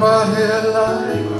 somebody like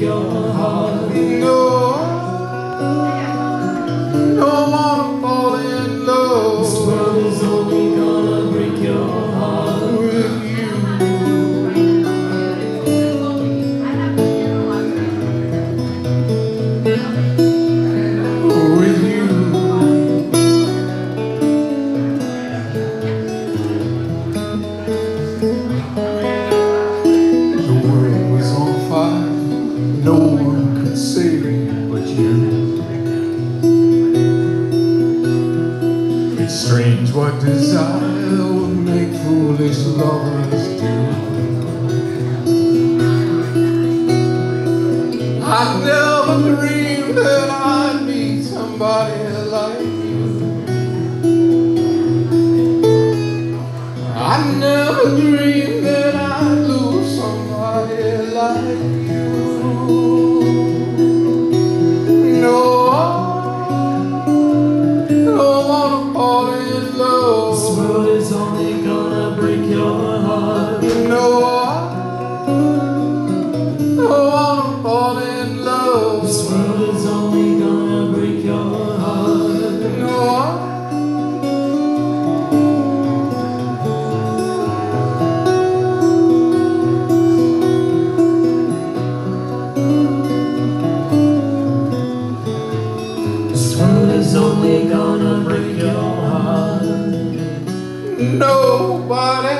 your heart. No one could save me but you. It's strange what desire will make foolish lovers do. I never dreamed that I'd meet somebody like you. I never dreamed world is only gonna break your heart. No, I wanna fall in love. This world is only gonna break your heart. No, I This world is only gonna break your heart. Nobody